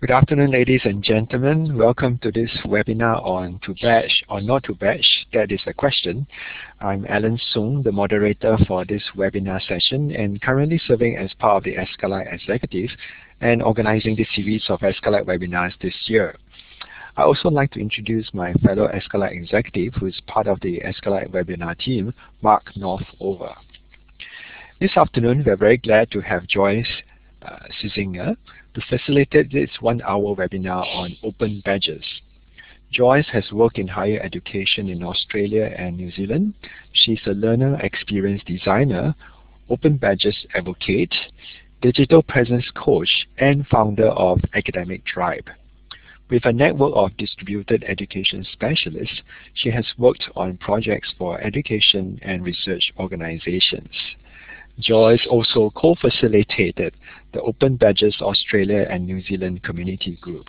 Good afternoon, ladies and gentlemen. Welcome to this webinar on to badge or not to badge. That is the question. I'm Alan Sung, the moderator for this webinar session and currently serving as part of the ascilite Executive and organizing this series of ascilite webinars this year. I also like to introduce my fellow ascilite executive who is part of the ascilite webinar team, Mark Northover. This afternoon, we're very glad to have Joyce uh, to facilitate this one-hour webinar on open badges. Joyce has worked in higher education in Australia and New Zealand. She's a learner experience designer, open badges advocate, digital presence coach, and founder of Academic Tribe. With a network of distributed education specialists, she has worked on projects for education and research organizations. Joyce also co-facilitated the Open Badges Australia and New Zealand Community Group.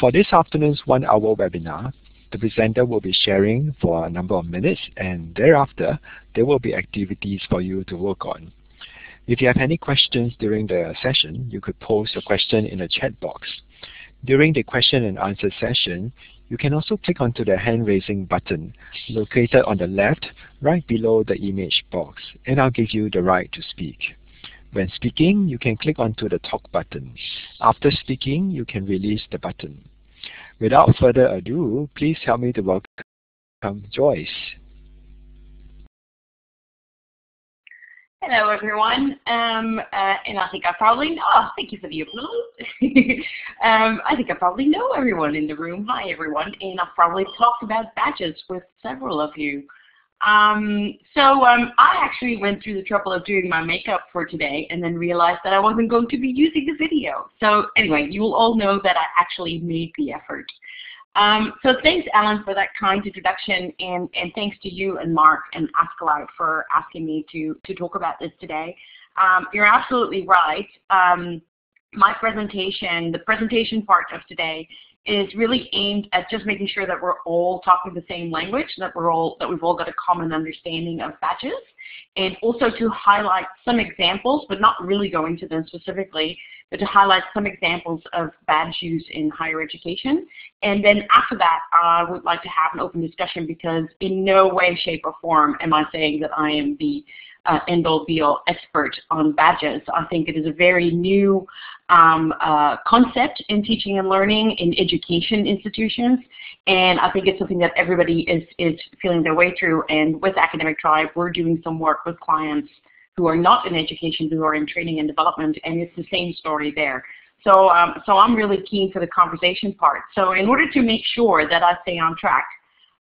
For this afternoon's one-hour webinar, the presenter will be sharing for a number of minutes and thereafter there will be activities for you to work on. If you have any questions during the session, you could post your question in the chat box. During the question and answer session, you can also click onto the hand raising button located on the left right below the image box and I'll give you the right to speak. When speaking, you can click onto the talk button. After speaking, you can release the button. Without further ado, please help me to welcome Joyce. Hello, everyone. Um, uh, and I think I probably know. Oh, thank you for the applause. um, I think I probably know everyone in the room. Hi, everyone. And I've probably talked about badges with several of you. Um, so um, I actually went through the trouble of doing my makeup for today and then realized that I wasn't going to be using the video. So anyway, you will all know that I actually made the effort. Um, so thanks, Alan, for that kind introduction, and, and thanks to you and Mark and ascilite for asking me to, to talk about this today. Um, you're absolutely right. Um, my presentation, the presentation part of today, is really aimed at just making sure that we're all talking the same language, that we're all that we've all got a common understanding of badges, and also to highlight some examples, but not really go into them specifically, to highlight some examples of badge use in higher education. And then after that, I would like to have an open discussion because in no way, shape, or form am I saying that I am the uh, end-all be-all expert on badges. I think it is a very new um, uh, concept in teaching and learning in education institutions, and I think it's something that everybody is, is feeling their way through. And with Academic Tribe, we're doing some work with clients who are not in education, who are in training and development, and it's the same story there. So, um, so I'm really keen for the conversation part. So in order to make sure that I stay on track,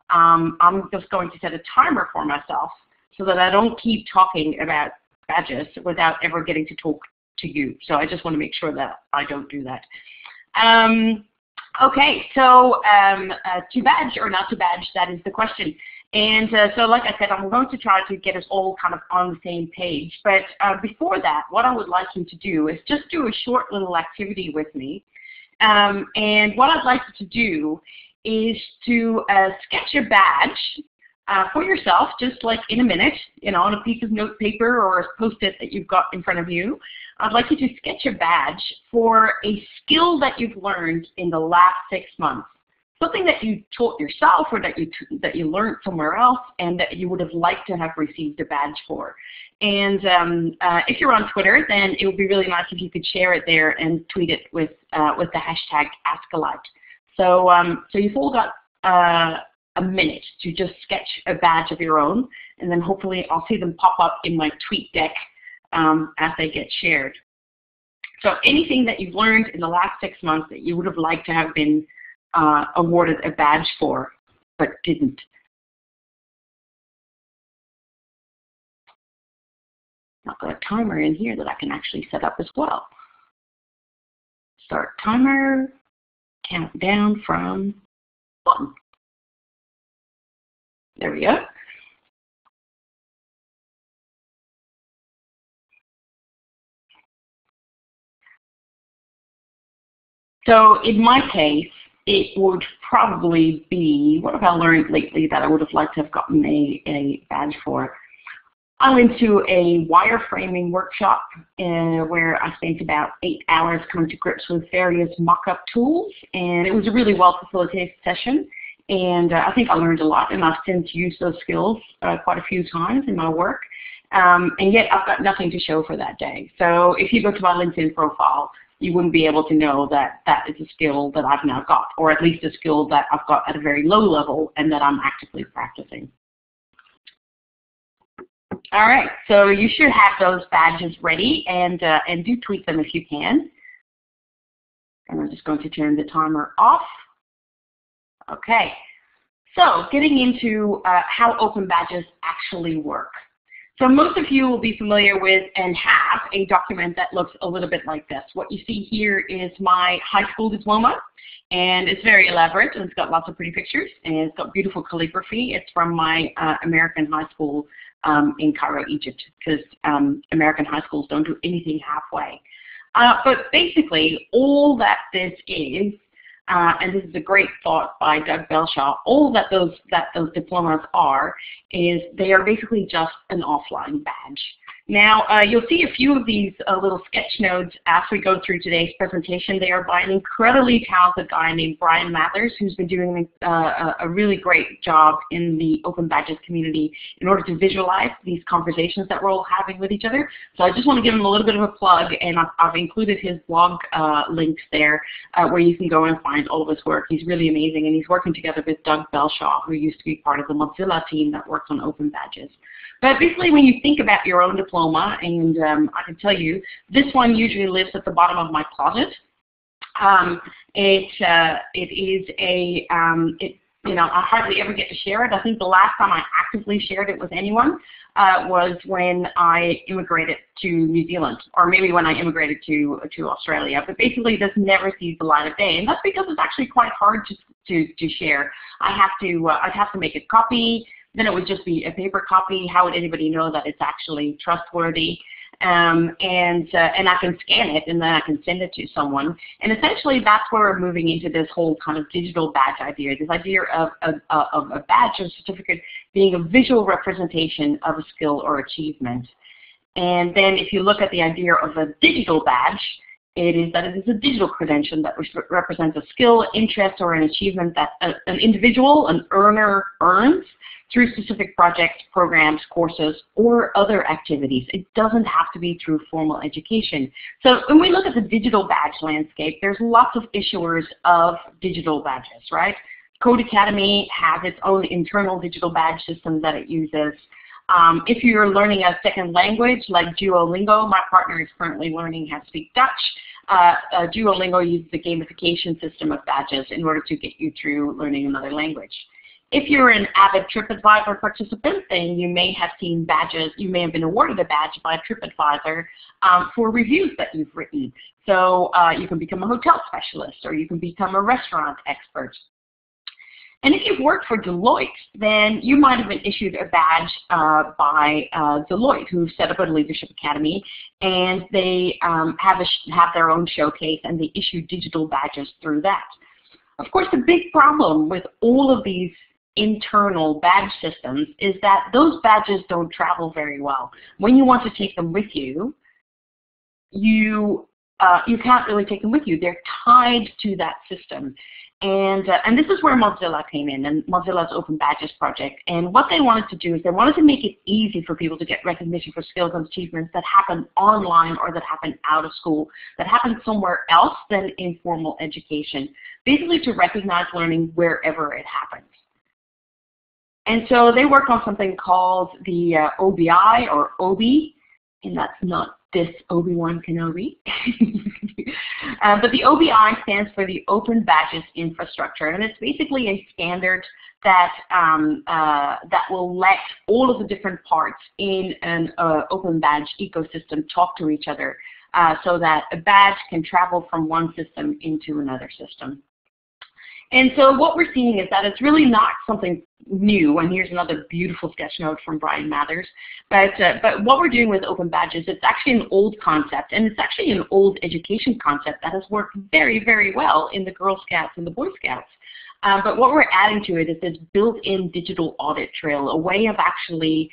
um, I'm just going to set a timer for myself so that I don't keep talking about badges without ever getting to talk to you. So I just want to make sure that I don't do that. Um, okay, so um, uh, to badge or not to badge, that is the question. And uh, so like I said, I'm going to try to get us all kind of on the same page. But uh, before that, what I would like you to do is just do a short little activity with me. Um, and what I'd like you to do is to uh, sketch a badge uh, for yourself, just like in a minute, you know, on a piece of note paper or a post-it that you've got in front of you. I'd like you to sketch a badge for a skill that you've learned in the last six months something that you taught yourself or that you that you learned somewhere else and that you would have liked to have received a badge for. And um, uh, if you're on Twitter, then it would be really nice if you could share it there and tweet it with uh, with the hashtag ascilite. So um, so you've all got uh, a minute to just sketch a badge of your own, and then hopefully I'll see them pop up in my TweetDeck um, as they get shared. So anything that you've learned in the last six months that you would have liked to have been uh, awarded a badge for, but didn't. I've got a timer in here that I can actually set up as well. Start timer, count down from one. There we go. So in my case, it would probably be, what have I learned lately that I would have liked to have gotten a, a badge for? I went to a wireframing workshop uh, where I spent about eight hours coming to grips with various mock-up tools, and it was a really well-facilitated session. And uh, I think I learned a lot, and I've since used those skills uh, quite a few times in my work. Um, and yet I've got nothing to show for that day. So if you go to my LinkedIn profile, you wouldn't be able to know that that is a skill that I've now got, or at least a skill that I've got at a very low level and that I'm actively practicing. All right, so you should have those badges ready, and uh, and do tweet them if you can. And I'm just going to turn the timer off. Okay, so getting into uh, how open badges actually work. So most of you will be familiar with and have a document that looks a little bit like this. What you see here is my high school diploma, and it's very elaborate, and it's got lots of pretty pictures, and it's got beautiful calligraphy. It's from my uh, American high school um, in Cairo, Egypt, because um, American high schools don't do anything halfway. Uh, but basically, all that this is, uh, and this is a great thought by Doug Belshaw, all that those, that those diplomas are is they are basically just an offline badge. Now, uh, you'll see a few of these uh, little sketch notes as we go through today's presentation. They are by an incredibly talented guy named Bryan Mathers, who's been doing uh, a really great job in the Open Badges community in order to visualize these conversations that we're all having with each other. So I just want to give him a little bit of a plug, and I've, I've included his blog uh, links there uh, where you can go and find all of his work. He's really amazing, and he's working together with Doug Belshaw, who used to be part of the Mozilla team that works on Open Badges. But basically, when you think about your own diploma, and um, I can tell you, this one usually lives at the bottom of my closet. Um, it uh, it is a um, it you know I hardly ever get to share it. I think the last time I actively shared it with anyone uh, was when I immigrated to New Zealand, or maybe when I immigrated to to Australia. But basically, this never sees the light of day, and that's because it's actually quite hard to to, to share. I have to uh, I'd have to make a copy then it would just be a paper copy. How would anybody know that it's actually trustworthy? Um, and uh, and I can scan it and then I can send it to someone. And essentially, that's where we're moving into this whole kind of digital badge idea. This idea of, of, of a badge or certificate being a visual representation of a skill or achievement. And then if you look at the idea of a digital badge, it is that it is a digital credential that represents a skill, interest, or an achievement that a, an individual, an earner, earns through specific projects, programs, courses, or other activities. It doesn't have to be through formal education. So when we look at the digital badge landscape, there's lots of issuers of digital badges, right? Codecademy has its own internal digital badge system that it uses. Um, if you're learning a second language like Duolingo, my partner is currently learning how to speak Dutch. Uh, uh, Duolingo uses the gamification system of badges in order to get you through learning another language. If you're an avid TripAdvisor participant, then you may have seen badges, you may have been awarded a badge by TripAdvisor um, for reviews that you've written. So uh, you can become a hotel specialist or you can become a restaurant expert. And if you've worked for Deloitte, then you might have been issued a badge uh, by uh, Deloitte, who set up a leadership academy, and they um, have, a, have their own showcase, and they issue digital badges through that. Of course, the big problem with all of these internal badge systems is that those badges don't travel very well. When you want to take them with you, you uh, you can't really take them with you. They're tied to that system. And, uh, and this is where Mozilla came in and Mozilla's Open Badges project. And what they wanted to do is they wanted to make it easy for people to get recognition for skills and achievements that happen online or that happen out of school, that happen somewhere else than in formal education. Basically to recognize learning wherever it happens. And so they worked on something called the uh, OBI or OBI, and that's not this Obi-Wan Kenobi. uh, but the OBI stands for the Open Badges Infrastructure, and it's basically a standard that um, uh, that will let all of the different parts in an uh, open badge ecosystem talk to each other uh, so that a badge can travel from one system into another system. And so what we're seeing is that it's really not something new, and here's another beautiful sketch note from Bryan Mathers, but, uh, but what we're doing with open badges, it's actually an old concept, and it's actually an old education concept that has worked very, very well in the Girl Scouts and the Boy Scouts. Um, but what we're adding to it is this built-in digital audit trail, a way of actually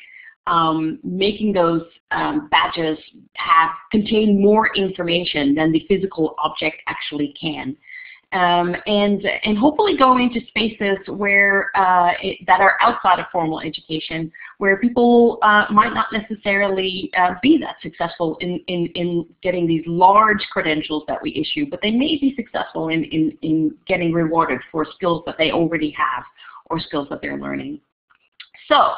um, making those um, badges have contain more information than the physical object actually can. Um, and and hopefully go into spaces where uh, it, that are outside of formal education, where people uh, might not necessarily uh, be that successful in, in, in getting these large credentials that we issue, but they may be successful in, in, in getting rewarded for skills that they already have or skills that they're learning. So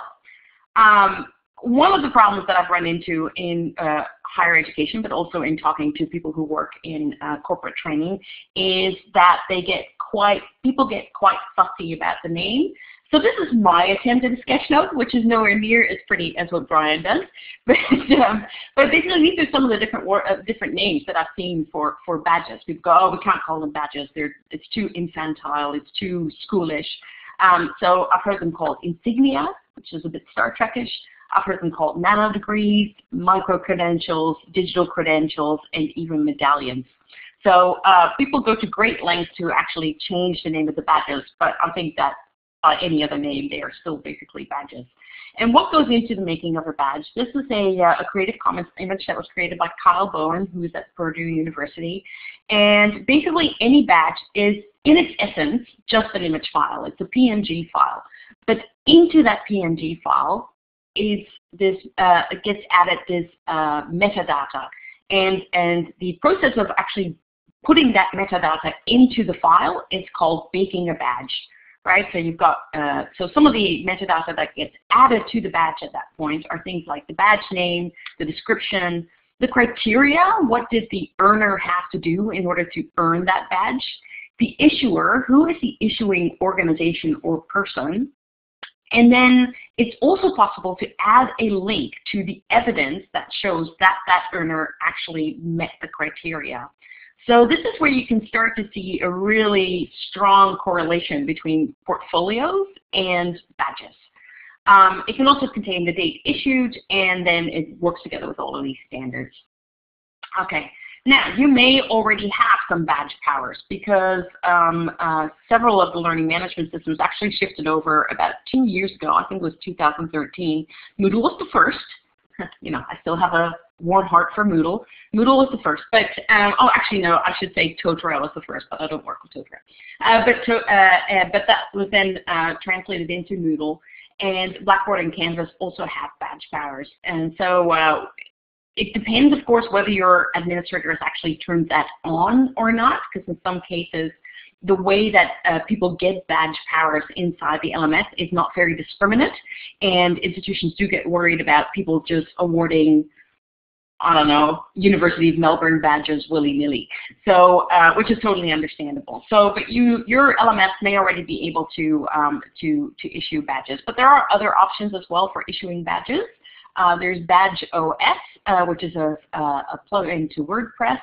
um, one of the problems that I've run into in uh, higher education, but also in talking to people who work in uh, corporate training, is that they get quite, people get quite fussy about the name. So this is my attempt at a sketch note, which is nowhere near as pretty as what Bryan does. But, um, but basically these are some of the different uh, different names that I've seen for, for badges. People go, oh, we can't call them badges. They're, it's too infantile. It's too schoolish. Um, so I've heard them called insignia, which is a bit Star Trekish. I've heard called nano degrees, micro credentials, digital credentials, and even medallions. So uh, people go to great lengths to actually change the name of the badges, but I think that by any other name, they are still basically badges. And what goes into the making of a badge? This is a, uh, a Creative Commons image that was created by Kyle Bowen, who is at Purdue University. And basically any badge is, in its essence, just an image file. It's a PNG file. But into that PNG file is this, uh, gets added this uh, metadata. And, and the process of actually putting that metadata into the file is called baking a badge right? So you've got, uh, so some of the metadata that gets added to the badge at that point are things like the badge name, the description, the criteria, what did the earner have to do in order to earn that badge, the issuer, who is the issuing organization or person, and then it's also possible to add a link to the evidence that shows that that earner actually met the criteria. So this is where you can start to see a really strong correlation between portfolios and badges. Um, it can also contain the date issued, and then it works together with all of these standards. Okay, now you may already have some badge powers because um, uh, several of the learning management systems actually shifted over about two years ago. I think it was 2013. Moodle was the first. You know, I still have a warm heart for Moodle. Moodle was the first, but um, oh, actually no, I should say Totara was the first, but I don't work with Totara. Uh, but to, uh, uh, but that was then uh, translated into Moodle, and Blackboard and Canvas also have badge powers, and so. Uh, it depends, of course, whether your administrator has actually turned that on or not, because in some cases, the way that uh, people get badge powers inside the LMS is not very discriminate, and institutions do get worried about people just awarding I don't know, University of Melbourne badges willy-nilly. So, uh, which is totally understandable. So, but you, your LMS may already be able to, um, to, to issue badges. But there are other options as well for issuing badges. Uh, there's BadgeOS, uh, which is a, a plugin to WordPress.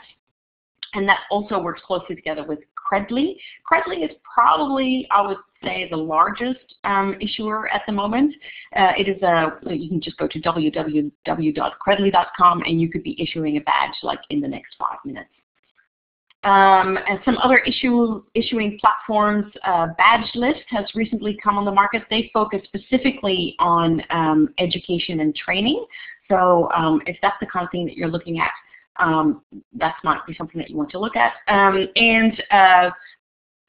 And that also works closely together with Credly. Credly is probably, I would say, the largest um, issuer at the moment. Uh, it is a, you can just go to www.credly.com and you could be issuing a badge like in the next five minutes. Um, and some other issue, issuing platforms, uh, BadgeList has recently come on the market. They focus specifically on um, education and training. So um, if that's the kind of thing that you're looking at, um, that might be something that you want to look at. Um, and uh,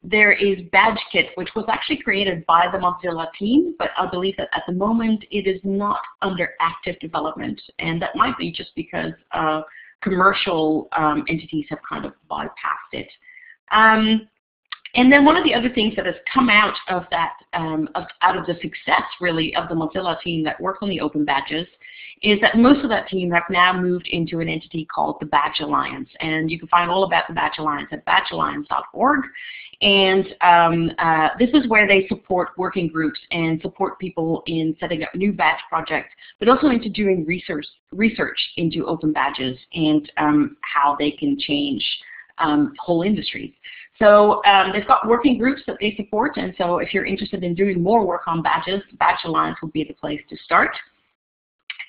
there is BadgeKit, which was actually created by the Mozilla team, but I believe that at the moment it is not under active development, and that might be just because uh, commercial um, entities have kind of bypassed it. Um, and then one of the other things that has come out of that, um, of, out of the success really of the Mozilla team that worked on the open badges is that most of that team have now moved into an entity called the Badge Alliance. And you can find all about the Badge Alliance at badgealliance.org. And um, uh, this is where they support working groups and support people in setting up new badge projects, but also into doing research, research into open badges and um, how they can change um, whole industries. So um, they've got working groups that they support, and so if you're interested in doing more work on badges, Badge Alliance will be the place to start.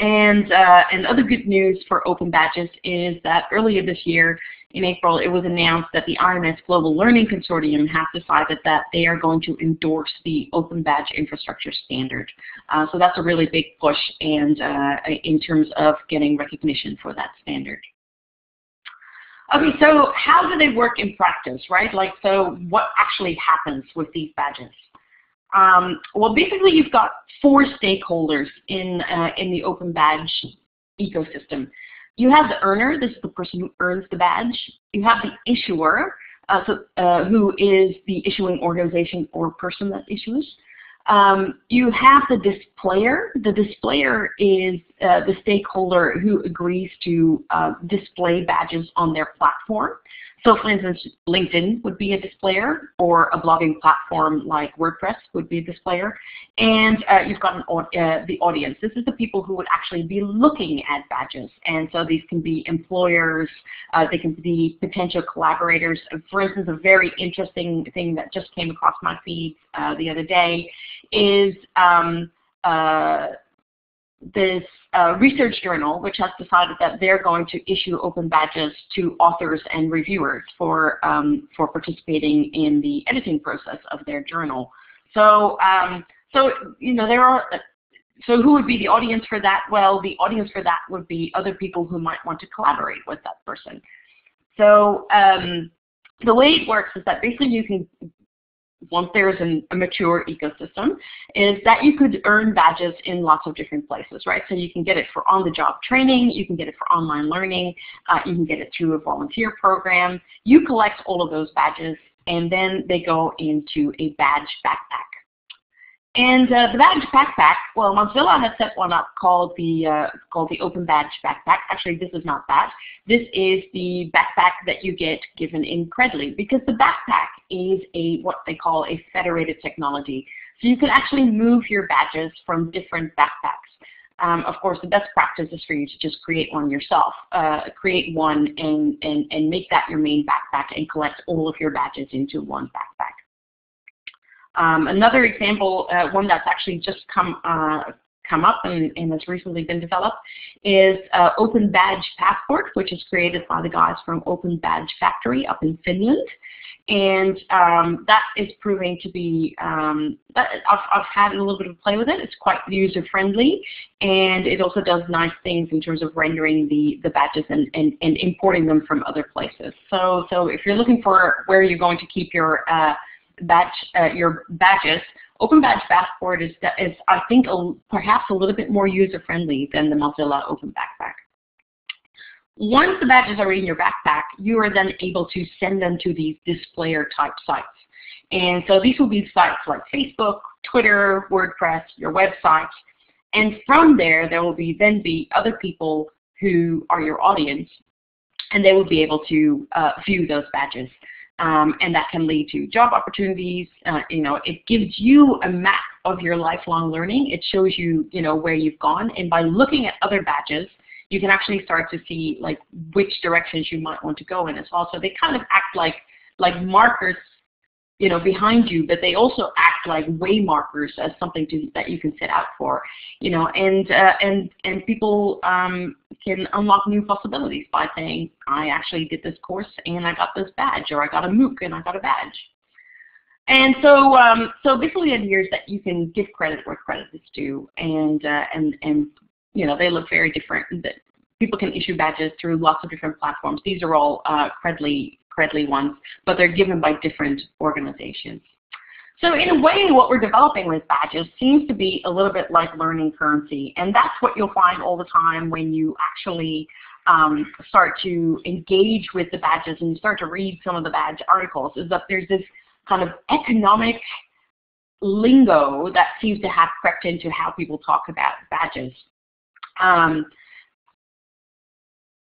And, uh, and other good news for Open Badges is that earlier this year, in April, it was announced that the IMS Global Learning Consortium has decided that they are going to endorse the Open Badge Infrastructure Standard. Uh, so that's a really big push and uh, in terms of getting recognition for that standard. Okay, so how do they work in practice, right? Like, so what actually happens with these badges? Um, well, basically, you've got four stakeholders in uh, in the Open Badge ecosystem. You have the earner, this is the person who earns the badge. You have the issuer, uh, so, uh, who is the issuing organization or person that issues. Um, you have the displayer. The displayer is uh, the stakeholder who agrees to uh, display badges on their platform. So for instance, LinkedIn would be a displayer, or a blogging platform like WordPress would be a displayer. And uh, you've got an, uh, the audience. This is the people who would actually be looking at badges. And so these can be employers, uh, they can be potential collaborators. For instance, a very interesting thing that just came across my feed uh, the other day is um, uh, this uh, research journal, which has decided that they're going to issue open badges to authors and reviewers for, um, for participating in the editing process of their journal. So, um, so you know, there are, so who would be the audience for that? Well, the audience for that would be other people who might want to collaborate with that person. So um, the way it works is that basically you can once there's an, a mature ecosystem, is that you could earn badges in lots of different places, right? So you can get it for on-the-job training, you can get it for online learning, uh, you can get it through a volunteer program. You collect all of those badges, and then they go into a badge backpack. And uh, the badge backpack, well, Mozilla has set one up called the uh, called the Open Badge Backpack. Actually, this is not that. This is the backpack that you get given in Credly because the backpack is a what they call a federated technology. So you can actually move your badges from different backpacks. Um, of course, the best practice is for you to just create one yourself. Uh, create one and, and, and make that your main backpack and collect all of your badges into one backpack. Um, another example, uh, one that's actually just come uh, come up and, and, has recently been developed, is uh, Open Badge Passport, which is created by the guys from Open Badge Factory up in Finland. And um, that is proving to be, um, I've, I've had a little bit of play with it. It's quite user-friendly, and it also does nice things in terms of rendering the, the badges and, and, and importing them from other places. So, so if you're looking for where you're going to keep your uh, badge, uh, your badges, Open Badge Passport is, is I think, a, perhaps a little bit more user-friendly than the Mozilla Open Backpack. Once the badges are in your backpack, you are then able to send them to these displayer type sites. And so these will be sites like Facebook, Twitter, WordPress, your website. And from there, there will be then be other people who are your audience, and they will be able to uh, view those badges um, and that can lead to job opportunities. Uh, you know, it gives you a map of your lifelong learning. It shows you, you know, where you've gone, and by looking at other badges, you can actually start to see like which directions you might want to go in as well. So they kind of act like like markers you know, behind you, but they also act like way markers as something to, that you can set out for, you know, and uh, and and people um, can unlock new possibilities by saying, I actually did this course and I got this badge, or I got a MOOC and I got a badge. And so, um, so basically, is that you can give credit where credit is due, and uh, and and you know they look very different. People can issue badges through lots of different platforms. These are all uh, Credly Credly ones, but they're given by different organizations. So in a way, what we're developing with badges seems to be a little bit like learning currency, and that's what you'll find all the time when you actually um, start to engage with the badges and you start to read some of the badge articles, is that there's this kind of economic lingo that seems to have crept into how people talk about badges. Um,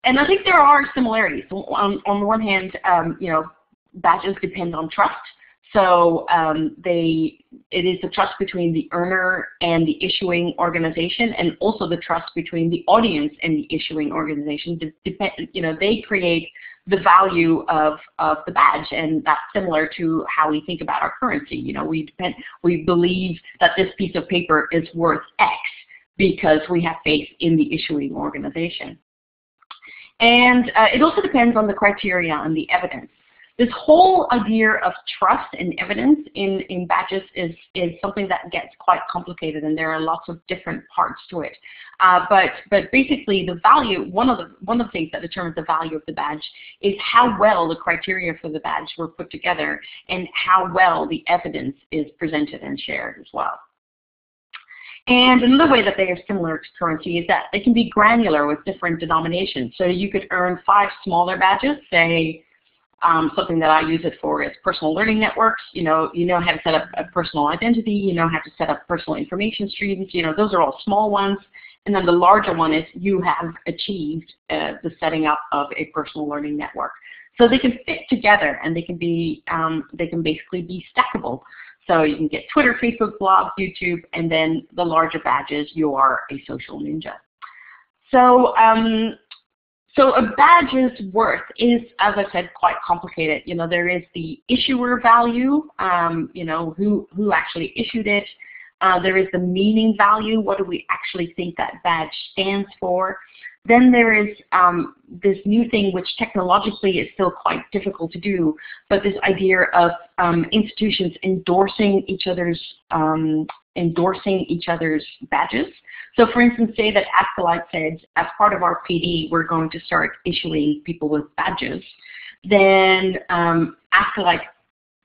and I think there are similarities. On, on the one hand, um, you know, badges depend on trust. So um, they, it is the trust between the earner and the issuing organization, and also the trust between the audience and the issuing organization. You know, they create the value of, of the badge, and that's similar to how we think about our currency. You know, we depend, we believe that this piece of paper is worth X, because we have faith in the issuing organization. And uh, it also depends on the criteria and the evidence. This whole idea of trust and evidence in, in badges is, is something that gets quite complicated and there are lots of different parts to it. Uh, but, but basically the value, one of the, one of the things that determines the value of the badge is how well the criteria for the badge were put together and how well the evidence is presented and shared as well. And another way that they are similar to currency is that they can be granular with different denominations. So you could earn five smaller badges, say um, something that I use it for is personal learning networks. You know, you know how to set up a personal identity. You know how to set up personal information streams. You know, those are all small ones. And then the larger one is you have achieved uh, the setting up of a personal learning network. So they can fit together and they can be um, they can basically be stackable. So you can get Twitter, Facebook, blog, YouTube, and then the larger badges, you are a social ninja. So, um, so a badge's worth is, as I said, quite complicated. You know, there is the issuer value, um, you know, who, who actually issued it. Uh, there is the meaning value, what do we actually think that badge stands for. Then there is um, this new thing which technologically is still quite difficult to do, but this idea of um, institutions endorsing each other's um, endorsing each other's badges. So for instance, say that ascilite said, as part of our PD, we're going to start issuing people with badges. Then um,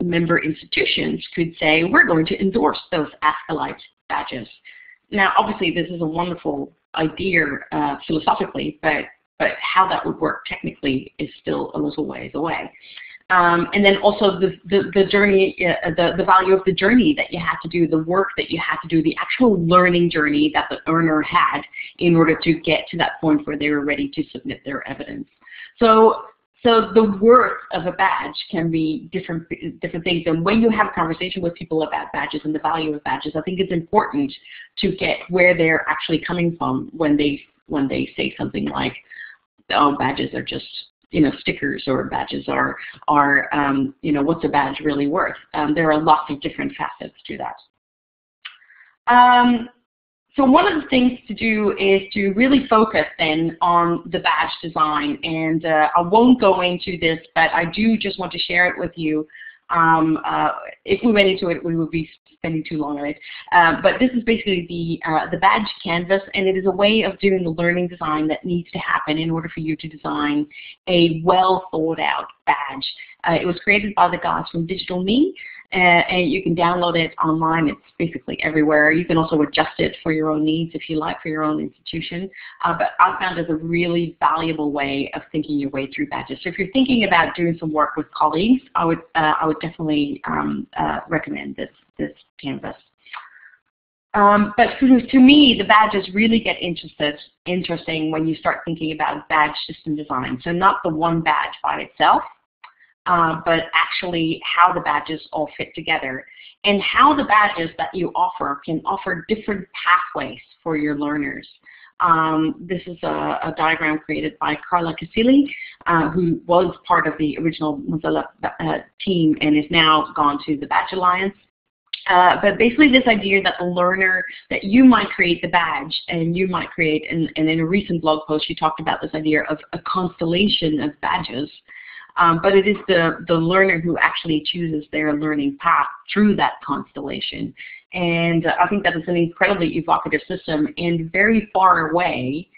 member institutions could say, we're going to endorse those ascilite badges. Now, obviously, this is a wonderful idea uh, philosophically, but but how that would work technically is still a little ways away. Um, and then also the, the, the journey, uh, the, the value of the journey that you had to do, the work that you had to do, the actual learning journey that the earner had in order to get to that point where they were ready to submit their evidence. So so the worth of a badge can be different different things. And when you have a conversation with people about badges and the value of badges, I think it's important to get where they're actually coming from when they when they say something like, "Oh, badges are just you know stickers," or "Badges are are um, you know what's a badge really worth?" Um, there are lots of different facets to that. Um, so one of the things to do is to really focus then on the badge design. And uh, I won't go into this, but I do just want to share it with you. Um, uh, if we went into it, we would be spending too long on it. Uh, but this is basically the, uh, the badge canvas, and it is a way of doing the learning design that needs to happen in order for you to design a well thought out badge. Uh, it was created by the guys from Digital Me, and you can download it online. It's basically everywhere. You can also adjust it for your own needs if you like for your own institution. Uh, but I found it a really valuable way of thinking your way through badges. So if you're thinking about doing some work with colleagues, I would uh, I would definitely um, uh, recommend this this canvas. Um, but to, to me, the badges really get interesting when you start thinking about badge system design. So not the one badge by itself, uh, but actually how the badges all fit together and how the badges that you offer can offer different pathways for your learners. Um, this is a, a, diagram created by Carla Casilli, uh, who was part of the original Mozilla uh, team and is now gone to the Badge Alliance. Uh, but basically this idea that the learner, that you might create the badge and you might create, and, and in a recent blog post she talked about this idea of a constellation of badges um, but it is the, the learner who actually chooses their learning path through that constellation. And I think that is an incredibly evocative system and very far away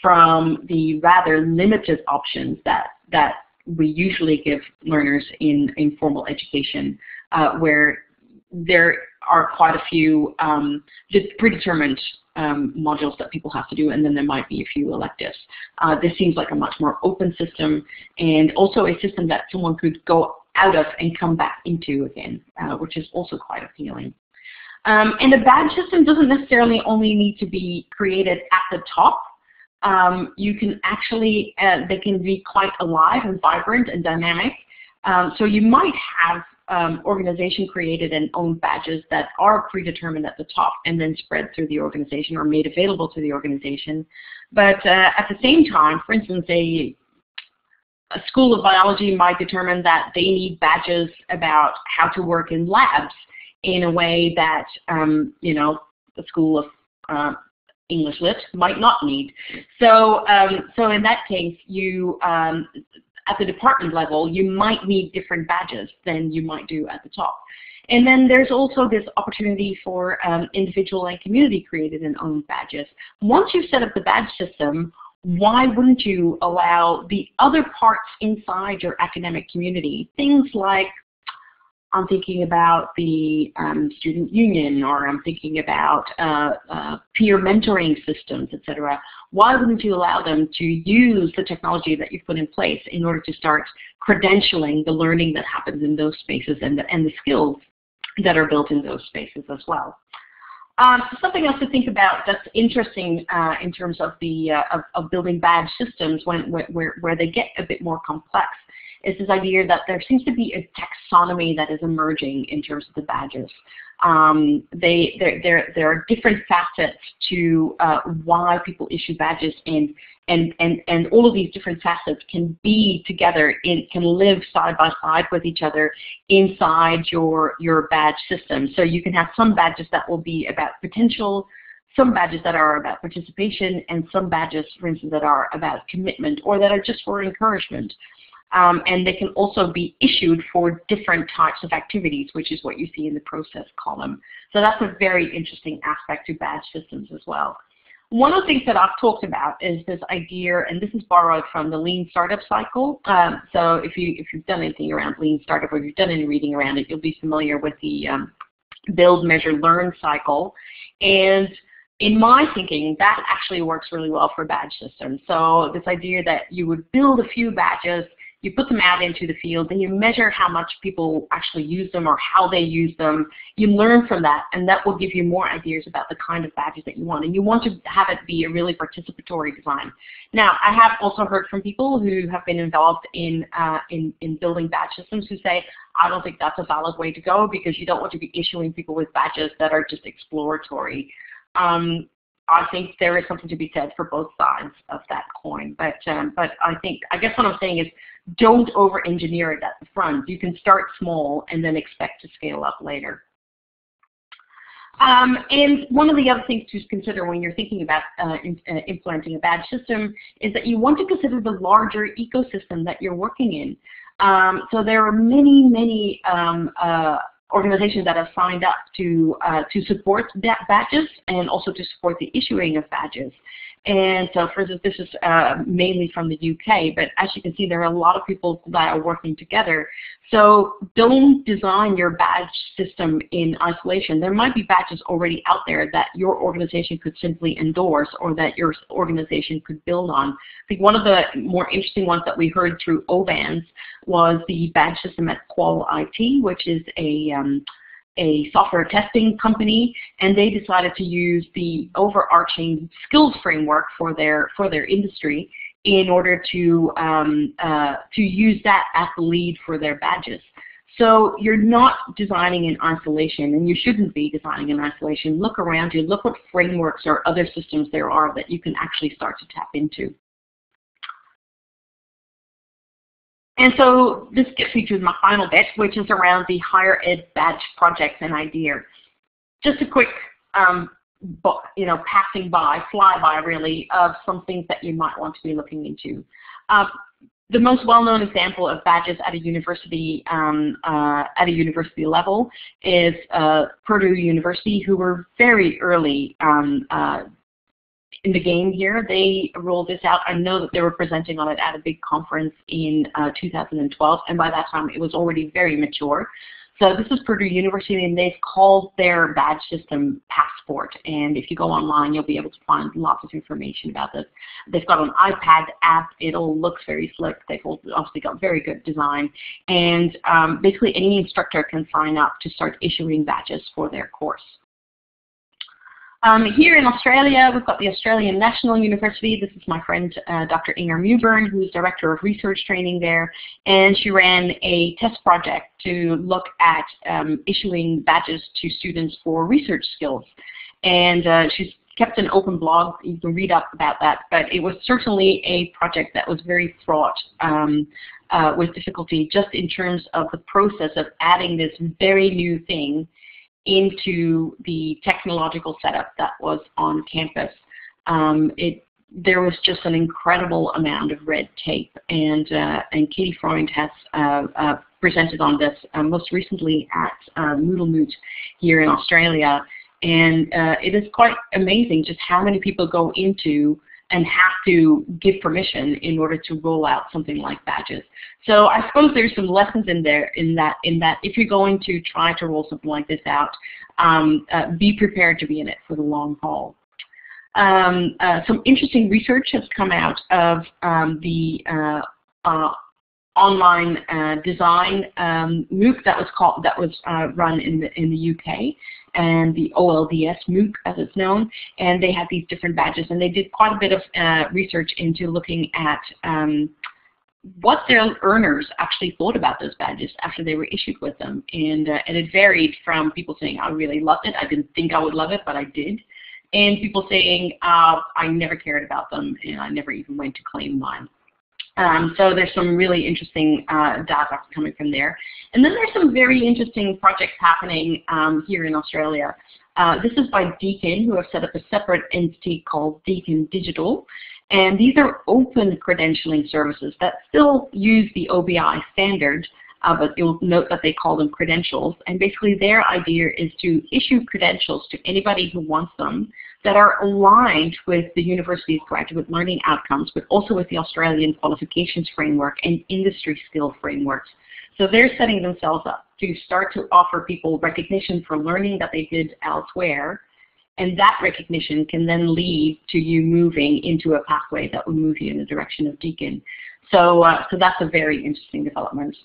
from the rather limited options that, that we usually give learners in, in formal education, uh, where there are quite a few um, predetermined um, modules that people have to do, and then there might be a few electives. Uh, this seems like a much more open system, and also a system that someone could go out of and come back into again, uh, which is also quite appealing. Um, and a badge system doesn't necessarily only need to be created at the top. Um, you can actually, uh, they can be quite alive and vibrant and dynamic. Um, so you might have um, organization created and owned badges that are predetermined at the top and then spread through the organization or made available to the organization. But uh, at the same time, for instance, a, a school of biology might determine that they need badges about how to work in labs in a way that, um, you know, the school of uh, English Lit might not need. So, um, so in that case, you um, at the department level, you might need different badges than you might do at the top. And then there's also this opportunity for um, individual and community created and owned badges. Once you've set up the badge system, why wouldn't you allow the other parts inside your academic community, things like I'm thinking about the um, student union or I'm thinking about uh, uh, peer mentoring systems, etc. Why wouldn't you allow them to use the technology that you've put in place in order to start credentialing the learning that happens in those spaces and the, and the skills that are built in those spaces as well? Um, something else to think about that's interesting uh, in terms of the uh, of, of, building badge systems when where, where they get a bit more complex is this idea that there seems to be a taxonomy that is emerging in terms of the badges. Um, they, there, there, there are different facets to uh, why people issue badges and, and, and, and all of these different facets can be together, in, can live side by side with each other inside your, your badge system. So you can have some badges that will be about potential, some badges that are about participation, and some badges, for instance, that are about commitment or that are just for encouragement. Um, and they can also be issued for different types of activities, which is what you see in the process column. So that's a very interesting aspect to badge systems as well. One of the things that I've talked about is this idea, and this is borrowed from the Lean Startup cycle. Um, so if, you, if you've done anything around Lean Startup or you've done any reading around it, you'll be familiar with the um, build, measure, learn cycle. And in my thinking, that actually works really well for badge systems. So this idea that you would build a few badges, you put them out into the field, and you measure how much people actually use them or how they use them. You learn from that, and that will give you more ideas about the kind of badges that you want. And you want to have it be a really participatory design. Now, I have also heard from people who have been involved in, uh, in, in building badge systems who say, I don't think that's a valid way to go because you don't want to be issuing people with badges that are just exploratory. Um, I think there is something to be said for both sides of that coin. But um, but I think I guess what I'm saying is don't over-engineer it at the front. You can start small and then expect to scale up later. Um, and one of the other things to consider when you're thinking about uh, in, uh, implementing a badge system is that you want to consider the larger ecosystem that you're working in. Um, so there are many, many um, uh, organizations that have signed up to uh, to support badges and also to support the issuing of badges. And so, for instance, this is uh, mainly from the UK, but as you can see, there are a lot of people that are working together. So don't design your badge system in isolation. There might be badges already out there that your organization could simply endorse or that your organization could build on. I think one of the more interesting ones that we heard through OBANZ was the badge system at Qual IT, which is a um, a software testing company, and they decided to use the overarching skills framework for their for their industry in order to um, uh, to use that as the lead for their badges. So you're not designing in isolation, and you shouldn't be designing in isolation. Look around you, look what frameworks or other systems there are that you can actually start to tap into. And so this gets me to my final bit, which is around the higher ed badge projects and ideas. Just a quick, um, you know, passing by, flyby really, of some things that you might want to be looking into. Uh, the most well-known example of badges at a university um, uh, at a university level is uh, Purdue University, who were very early um, uh, in the game here. They rolled this out. I know that they were presenting on it at a big conference in uh, 2012, and by that time it was already very mature. So this is Purdue University, and they've called their badge system Passport. And if you go online, you'll be able to find lots of information about this. They've got an iPad app. It all looks very slick. They've obviously got very good design. And um, basically, any instructor can sign up to start issuing badges for their course. Um, here in Australia, we've got the Australian National University. This is my friend uh, Dr. Inger Mewburn, who's Director of Research Training there, and she ran a test project to look at um, issuing badges to students for research skills. And uh, she's kept an open blog. You can read up about that. But it was certainly a project that was very fraught um, uh, with difficulty just in terms of the process of adding this very new thing into the technological setup that was on campus. um, it there was just an incredible amount of red tape, and uh, and Katie Freund has uh, uh, presented on this uh, most recently at uh, Moodle Moot here in Australia, and uh, it is quite amazing just how many people go into and have to give permission in order to roll out something like badges. So I suppose there's some lessons in there in that in that if you're going to try to roll something like this out, um, be prepared to be in it for the long haul. Um, uh, some interesting research has come out of um, the uh, uh, online uh, design um, MOOC that was called that was uh, run in the in the UK and the OLDS MOOC as it's known, and they had these different badges, and they did quite a bit of uh, research into looking at um, what their earners actually thought about those badges after they were issued with them, and and it varied from people saying I really loved it, I didn't think I would love it, but I did, and people saying, uh, I never cared about them and I never even went to claim mine. Um, so there's some really interesting uh, data coming from there. And then there's some very interesting projects happening um, here in Australia. Uh, this is by Deakin, who have set up a separate entity called Deakin Digital. And these are open credentialing services that still use the OBI standard, uh, but you'll note that they call them credentials. And basically their idea is to issue credentials to anybody who wants them that are aligned with the university's graduate learning outcomes, but also with the Australian qualifications framework and industry skill frameworks. So they're setting themselves up to start to offer people recognition for learning that they did elsewhere, and that recognition can then lead to you moving into a pathway that will move you in the direction of Deakin. So, uh, so that's a very interesting development.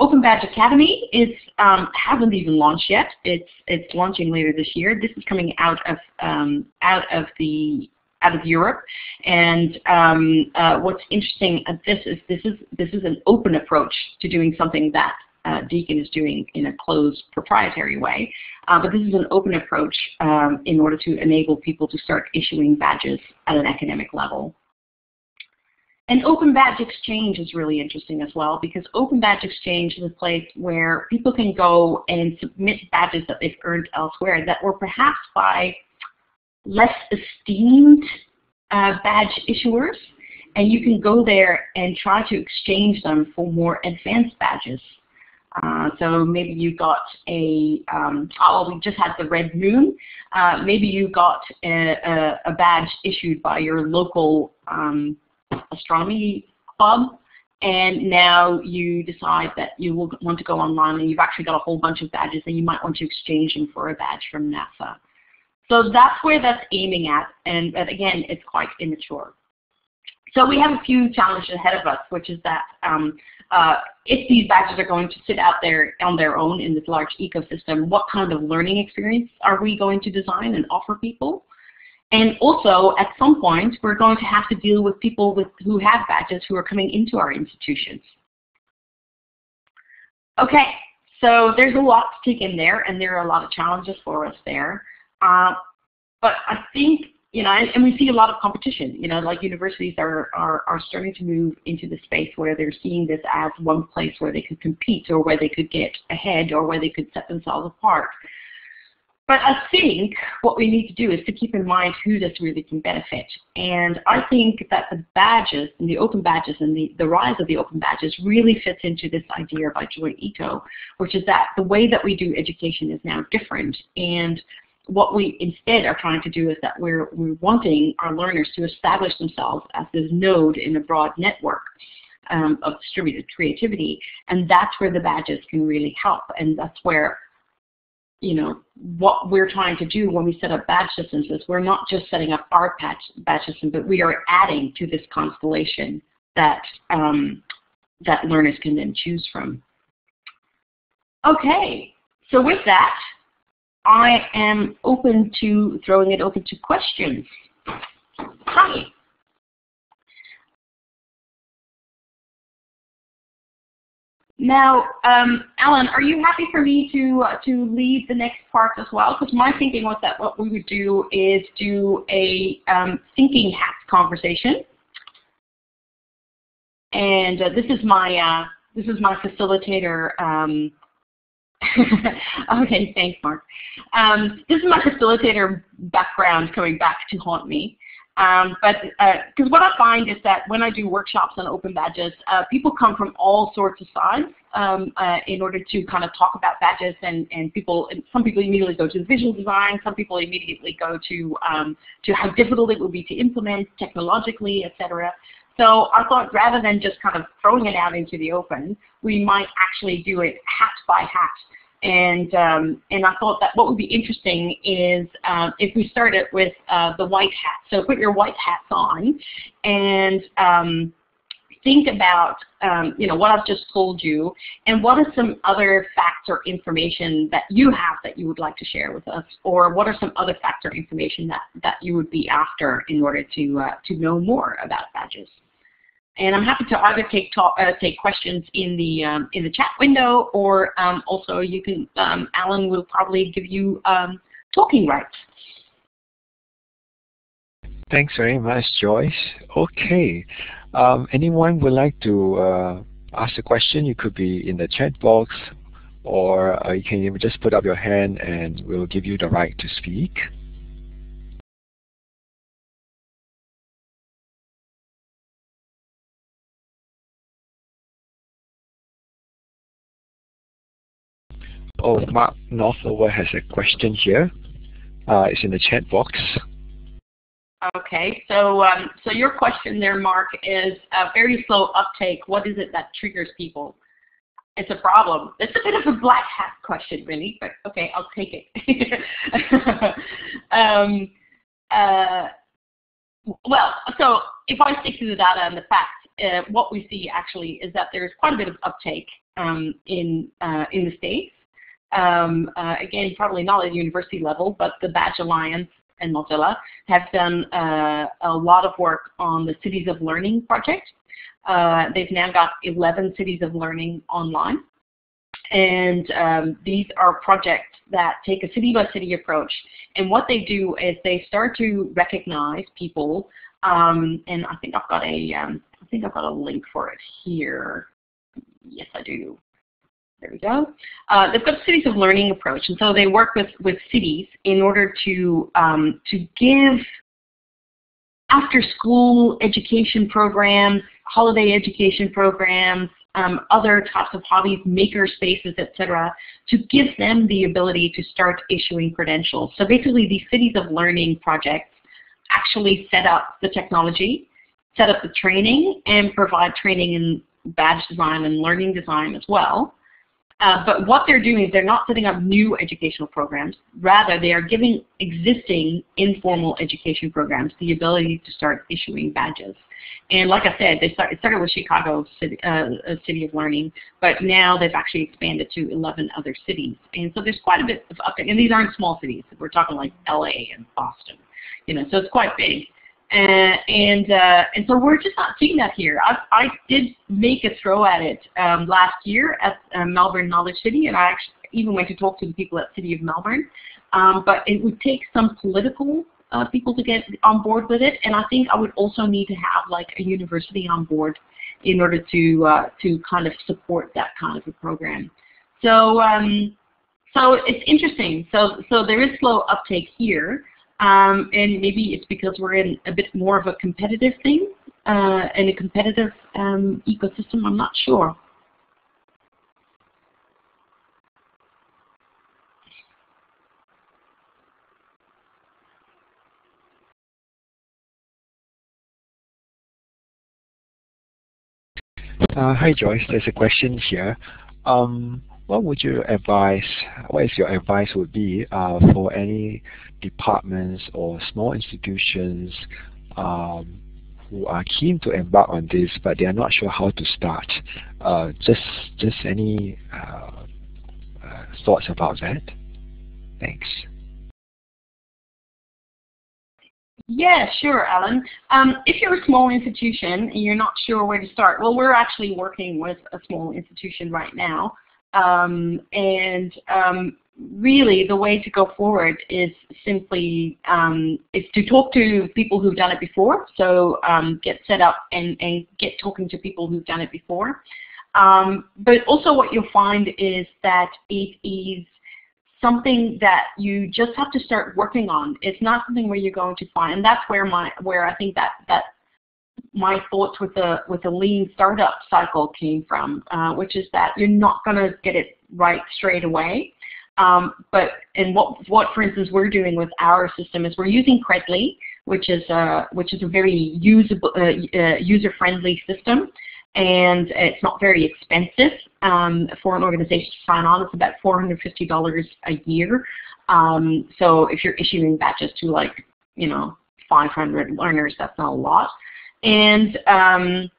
Open Badge Academy is um, hasn't even launched yet. It's it's launching later this year. This is coming out of um, out of the out of Europe, and um, uh, what's interesting at this is this is this is an open approach to doing something that uh, Deakin is doing in a closed proprietary way. Uh, but this is an open approach um, in order to enable people to start issuing badges at an academic level. And Open Badge Exchange is really interesting as well because Open Badge Exchange is a place where people can go and submit badges that they've earned elsewhere that were perhaps by less esteemed uh, badge issuers. And you can go there and try to exchange them for more advanced badges. Uh, so maybe you got a, um, oh, we just had the Red Moon. Uh, maybe you got a, a, a, badge issued by your local um, astronomy club and now you decide that you will want to go online and you've actually got a whole bunch of badges and you might want to exchange them for a badge from NASA. So that's where that's aiming at and again it's quite immature. So we have a few challenges ahead of us which is that um, uh, if these badges are going to sit out there on their own in this large ecosystem, what kind of learning experience are we going to design and offer people? And also, at some point, we're going to have to deal with people with, who have badges who are coming into our institutions. Okay, so there's a lot to take in there, and there are a lot of challenges for us there. Uh, but I think, you know, and, and, we see a lot of competition. You know, like universities are, are, are starting to move into the space where they're seeing this as one place where they could compete or where they could get ahead or where they could set themselves apart. But I think what we need to do is to keep in mind who this really can benefit. And I think that the badges and the open badges and the, the rise of the open badges really fits into this idea by Joi Ito, which is that the way that we do education is now different. And what we instead are trying to do is that we're, we're wanting our learners to establish themselves as this node in a broad network. Um, of distributed creativity, and that's where the badges can really help, and that's where you know, what we're trying to do when we set up badge systems is we're not just setting up our badge, badge system, but we are adding to this constellation that, um, that learners can then choose from. Okay, so with that, I am open to throwing it open to questions. Hi. Now, um, Alan, are you happy for me to uh, to lead the next part as well? Because my thinking was that what we would do is do a um, thinking hats conversation, and uh, this is my uh, this is my facilitator. Um, okay, thanks, Mark. Um, this is my facilitator background coming back to haunt me. Um, but because uh, what I find is that when I do workshops on open badges, uh, people come from all sorts of sides um, uh, in order to kind of talk about badges, and and people, and some people immediately go to the visual design, some people immediately go to um, to how difficult it would be to implement technologically, etc. So I thought rather than just kind of throwing it out into the open, we might actually do it hat by hat and, um, and I thought that what would be interesting is um, if we started with uh, the white hat. So put your white hats on and um, think about um, you know, what I've just told you and what are some other facts or information that you have that you would like to share with us or what are some other facts or information that, that you would be after in order to, uh, to know more about badges. And I'm happy to either take talk, uh, take questions in the um, in the chat window, or um, also you can. Um, Alan will probably give you um, talking rights. Thanks very much, Joyce. Okay, um, anyone would like to uh, ask a question? You could be in the chat box, or uh, you can just put up your hand, and we'll give you the right to speak. Oh, Mark Northover has a question here. Uh, it's in the chat box. Okay, so um, so your question there, Mark, is a very slow uptake. What is it that triggers people? It's a problem. It's a bit of a black hat question, really, but okay, I'll take it. um, uh, well, so if I stick to the data and the facts, uh, what we see actually is that there's quite a bit of uptake um, in uh, in the states um, uh, again, probably not at university level, but the Badge Alliance and Mozilla have done uh, a lot of work on the Cities of Learning project. Uh, they've now got 11 Cities of Learning online. And um, these are projects that take a city-by-city approach. And what they do is they start to recognize people, um, and I think I've got a, um, I think I've got a link for it here. Yes, I do. There we go. Uh, they've got cities of learning approach, and so they work with, with cities in order to, um, to give after-school education programs, holiday education programs, um, other types of hobbies, maker spaces, etc., to give them the ability to start issuing credentials. So basically these cities of learning projects actually set up the technology, set up the training, and provide training in badge design and learning design as well. Uh, but what they're doing is they're not setting up new educational programs. Rather, they are giving existing informal education programs the ability to start issuing badges. And like I said, they start, it started with Chicago City, uh, City of Learning, but now they've actually expanded to 11 other cities. And so there's quite a bit of uptake. And these aren't small cities. We're talking like LA and Boston. You know, so it's quite big. Uh, and uh, and so we're just not seeing that here. I, I did make a throw at it um, last year at uh, Melbourne Knowledge City, and I actually even went to talk to the people at City of Melbourne. Um, but it would take some political uh, people to get on board with it, and I think I would also need to have like a university on board in order to uh, to kind of support that kind of a program. So um, so it's interesting. So so there is slow uptake here. Um, and maybe it's because we're in a bit more of a competitive thing, uh, in a competitive um, ecosystem, I'm not sure. Uh, hi Joyce, there's a question here. Um, what would you advise, what is your advice would be uh, for any departments or small institutions um, who are keen to embark on this but they are not sure how to start? Uh, just, just any uh, uh thoughts about that? Thanks. Yeah, sure, Alan. Um, if you're a small institution and you're not sure where to start, well, we're actually working with a small institution right now. Um, and um, really the way to go forward is simply um, is to talk to people who've done it before. So um, get set up and, and get talking to people who've done it before. Um, but also what you'll find is that it is something that you just have to start working on. It's not something where you're going to find, and that's where my where I think that that my thoughts with the with the lean startup cycle came from, uh, which is that you're not going to get it right straight away. Um, but and what what for instance we're doing with our system is we're using Credly, which is a which is a very usable uh, uh, user friendly system, and it's not very expensive um, for an organization to sign on. It's about $450 a year. Um, so if you're issuing badges to like you know 500 learners, that's not a lot. And um,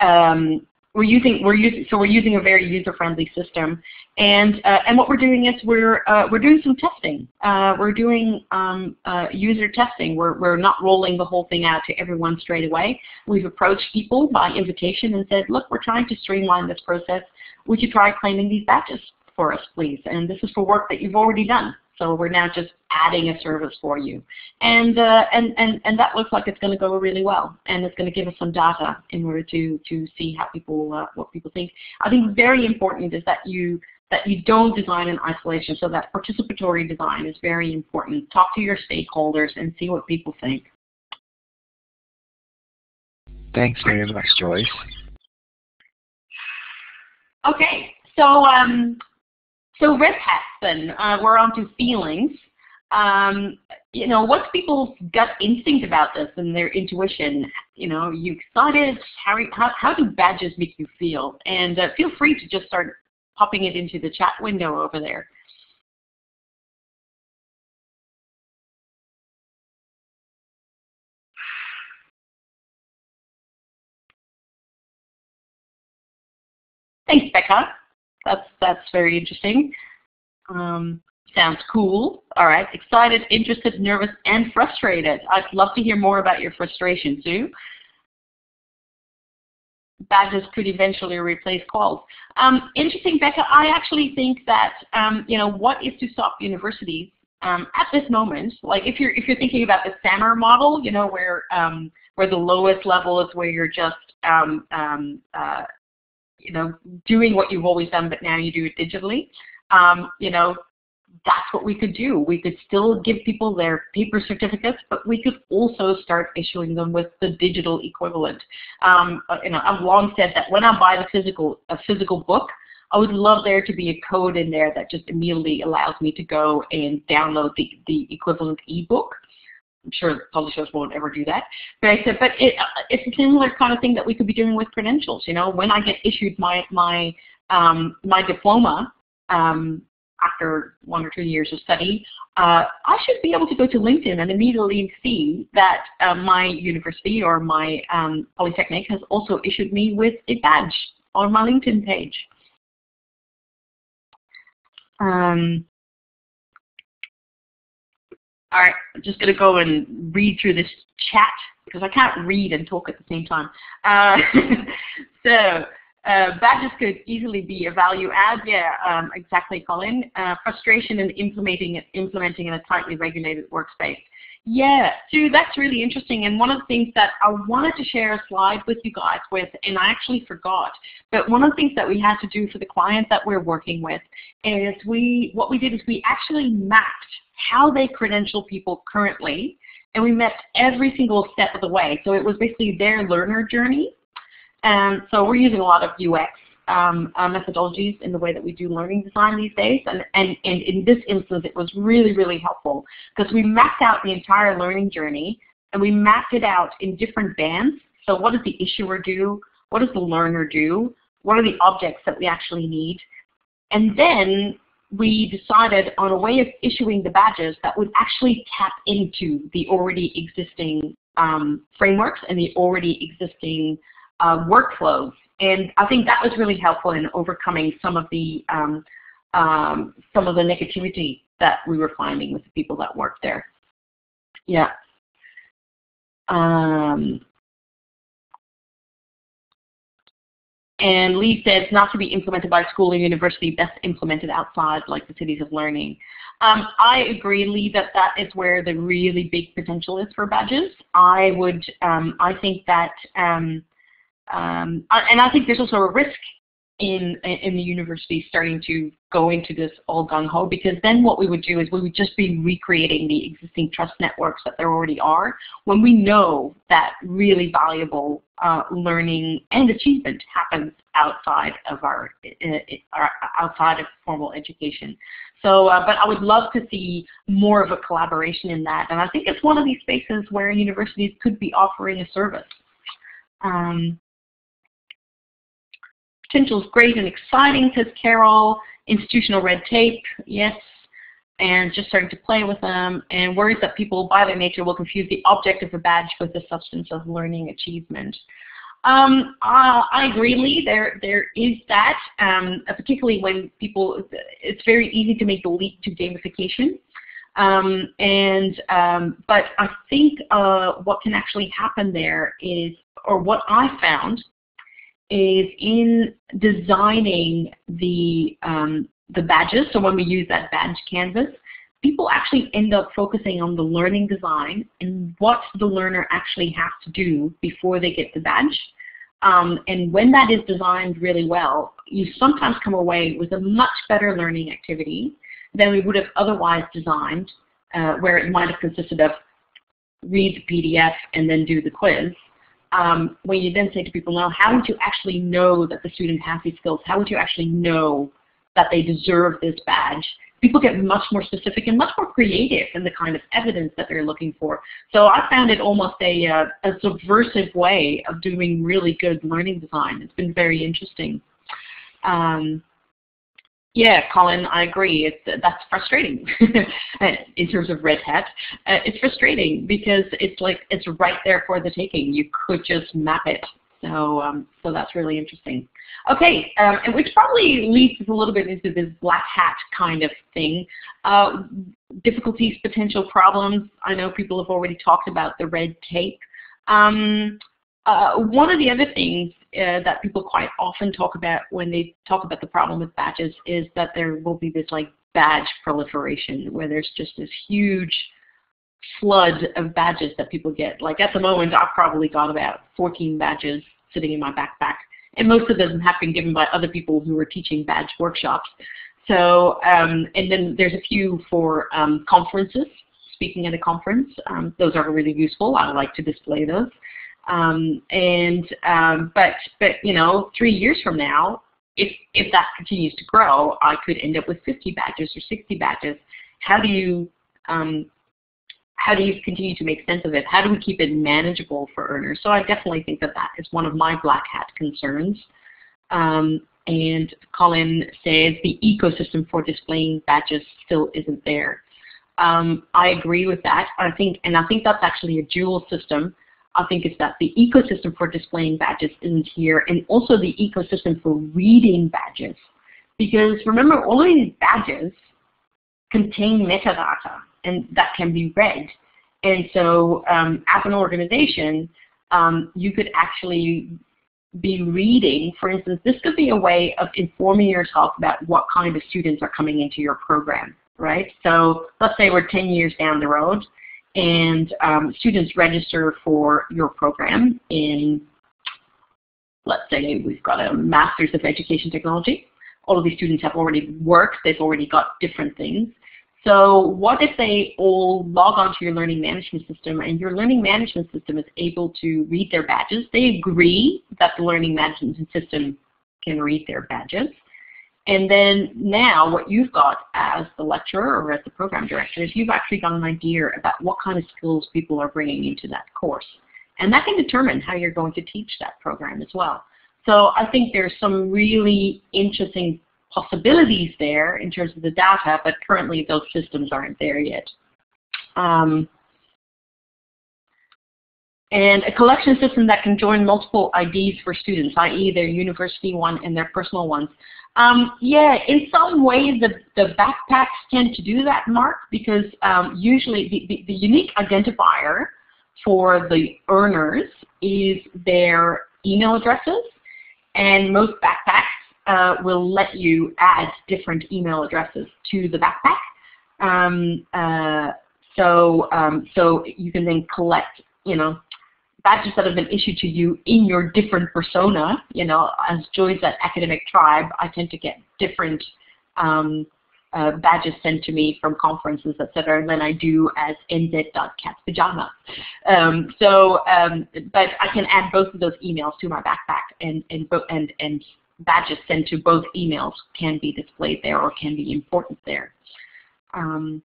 um, we're using we're using so we're using a very user friendly system. And uh, and what we're doing is we're uh, we're doing some testing. Uh, we're doing um, uh, user testing. We're, we're not rolling the whole thing out to everyone straight away. We've approached people by invitation and said look we're trying to streamline this process. Would you try claiming these badges for us please? And this is for work that you've already done so we're now just adding a service for you. And, uh, and, and, and that looks like it's going to go really well. And it's going to give us some data in order to, to see how people, uh, what people think. I think very important is that you, that you don't design in isolation. So that participatory design is very important. Talk to your stakeholders and see what people think. Thanks very much, Joyce. Okay, so um, so red hats then, uh, we're on to feelings. Um, you know, what's people's gut instinct about this and their intuition? You know, are you excited? How, how, how do badges make you feel? And uh, feel free to just start popping it into the chat window over there. Thanks, Becca. That's that's very interesting. Um, sounds cool. All right, excited, interested, nervous, and frustrated. I'd love to hear more about your frustration, Sue. Badges could eventually replace calls. Um, interesting, Becca. I actually think that um, you know what is to stop universities um, at this moment. Like if you're if you're thinking about the SAMR model, you know where um, where the lowest level is where you're just um, um, uh, you know, doing what you've always done, but now you do it digitally. Um, you know, that's what we could do. We could still give people their paper certificates, but we could also start issuing them with the digital equivalent. Um, uh, you know, I've long said that when I buy the physical a physical book, I would love there to be a code in there that just immediately allows me to go and download the, the equivalent ebook. I'm sure publishers won't ever do that. But I said, but it, uh, it's a similar kind of thing that we could be doing with credentials. You know, when I get issued my my um, my diploma um, after one or two years of study, uh, I should be able to go to LinkedIn and immediately see that uh, my university or my um, polytechnic has also issued me with a badge on my LinkedIn page. Um, all right, I'm just going to go and read through this chat because I can't read and talk at the same time. Uh, so uh, badges could easily be a value add. Yeah, um, exactly, Colin. Uh, frustration in implementing implementing in a tightly regulated workspace. Yeah, Sue, that's really interesting. And one of the things that I wanted to share a slide with you guys with, and I actually forgot, but one of the things that we had to do for the client that we're working with is we, what we did is we actually mapped how they credential people currently, and we mapped every single step of the way. So it was basically their learner journey. And so we're using a lot of UX um, methodologies in the way that we do learning design these days. And, and, and in this instance, it was really, really helpful because we mapped out the entire learning journey and we mapped it out in different bands. So what does the issuer do? What does the learner do? What are the objects that we actually need? And then we decided on a way of issuing the badges that would actually tap into the already existing um, frameworks and the already existing uh, workflows. And I think that was really helpful in overcoming some of the um, um, some of the negativity that we were finding with the people that worked there. Yeah. Um, And Lee says not to be implemented by school or university, best implemented outside like the cities of learning. Um, I agree, Lee, that that is where the really big potential is for badges. I would, um, I think that, um, and I think there's also a risk in in the university starting to go into this all gung ho because then what we would do is we would just be recreating the existing trust networks that there already are when we know that really valuable uh, learning and achievement happens outside of our, uh, our outside of formal education. So, uh, but I would love to see more of a collaboration in that, and I think it's one of these spaces where universities could be offering a service. Um, Potential is great and exciting, says Carol. Institutional red tape, yes. And just starting to play with them. And worries that people, by their nature, will confuse the object of a badge with the substance of learning achievement. Um, uh, I agree, Lee. There, there is that, um, particularly when people, it's very easy to make the leap to gamification. Um, and um, but I think uh, what can actually happen there is, or what I found is in designing the, um, the badges, so when we use that badge canvas, people actually end up focusing on the learning design and what the learner actually has to do before they get the badge. Um, and when that is designed really well, you sometimes come away with a much better learning activity than we would have otherwise designed, uh, where it might have consisted of read the PDF and then do the quiz um, when you then say to people, now how would you actually know that the student has these skills? How would you actually know that they deserve this badge? People get much more specific and much more creative in the kind of evidence that they're looking for. So I found it almost a, uh, a subversive way of doing really good learning design. It's been very interesting. Um, yeah, Colin, I agree. It's, that's frustrating in terms of Red Hat. Uh, it's frustrating because it's like it's right there for the taking. You could just map it. So, um, so that's really interesting. Okay, um, and which probably leads us a little bit into this black hat kind of thing. Uh, difficulties, potential problems. I know people have already talked about the red tape. Um, uh, one of the other things uh, that people quite often talk about when they talk about the problem with badges is that there will be this like badge proliferation where there's just this huge flood of badges that people get. Like at the moment, I've probably got about 14 badges sitting in my backpack, and most of them have been given by other people who are teaching badge workshops. So, um, and then there's a few for um, conferences, speaking at a conference. Um, those are really useful. I like to display those. Um, and um, but but you know, three years from now, if if that continues to grow, I could end up with 50 badges or 60 badges. How do you um, how do you continue to make sense of it? How do we keep it manageable for earners? So I definitely think that that is one of my black hat concerns. Um, and Colin says the ecosystem for displaying badges still isn't there. Um, I agree with that. I think, and I think that's actually a dual system. I think is that the ecosystem for displaying badges isn't here, and also the ecosystem for reading badges. Because remember, all of these badges contain metadata, and that can be read. And so um, as an organization, um, you could actually be reading, for instance, this could be a way of informing yourself about what kind of students are coming into your program, right? So let's say we're 10 years down the road, and um, students register for your program in, let's say we've got a Master's of Education Technology. All of these students have already worked, they've already got different things. So what if they all log onto your learning management system and your learning management system is able to read their badges? They agree that the learning management system can read their badges. And then now what you've got as the lecturer or as the program director is you've actually got an idea about what kind of skills people are bringing into that course. And that can determine how you're going to teach that program as well. So I think there's some really interesting possibilities there in terms of the data, but currently those systems aren't there yet. Um, and a collection system that can join multiple IDs for students, i.e. their university one and their personal ones. Um, yeah, in some ways the, the backpacks tend to do that, Mark, because um, usually the, the, the, unique identifier for the earners is their email addresses, and most backpacks uh, will let you add different email addresses to the backpack. Um, uh, so, um, so you can then collect, you know, badges that have been issued to you in your different persona. You know, as Joyce at academic tribe, I tend to get different um, uh, badges sent to me from conferences, etc., than I do as nz.catspajama. Um, so, um, but I can add both of those emails to my backpack, and and and and badges sent to both emails can be displayed there or can be important there. Um,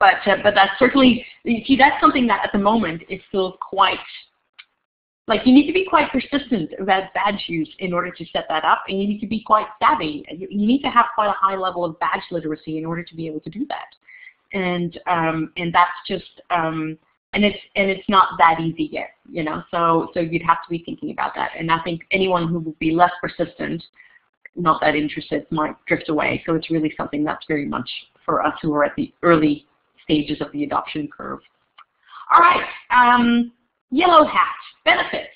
but uh, but that's certainly you see that's something that at the moment is still quite like you need to be quite persistent about badge use in order to set that up, and you need to be quite savvy. You, need to have quite a high level of badge literacy in order to be able to do that. And um, and that's just um, and it's and it's not that easy yet, you know. So so you'd have to be thinking about that. And I think anyone who would be less persistent, not that interested, might drift away. So it's really something that's very much for us who are at the early stages of the adoption curve. All right. Um, Yellow hat, benefits.